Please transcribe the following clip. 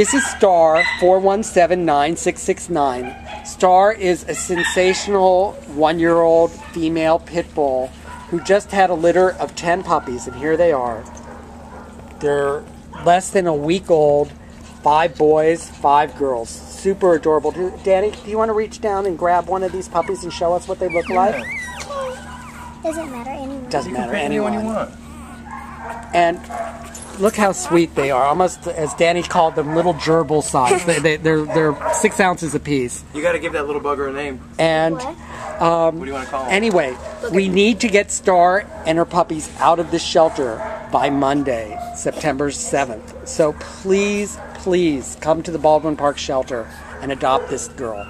This is Star 4179669. Star is a sensational one year old female pit bull who just had a litter of 10 puppies, and here they are. They're less than a week old, five boys, five girls. Super adorable. Do- Danny, do you want to reach down and grab one of these puppies and show us what they look like? Doesn't matter anyway. Doesn't You matter. pick anyone you want. And look how sweet they are. Almost, as Danny called them, little gerbil size. they, they, they're, they're six ounces apiece. You got to give that little bugger a name. And What? Um, what do you want to call him? anyway, we need to get Star and her puppies out of the shelter by Monday, September 7th. So please, please come to the Baldwin Park shelter and adopt this girl.